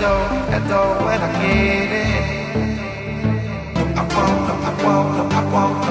door, that door when I get it. I won't, I won't, I I won't.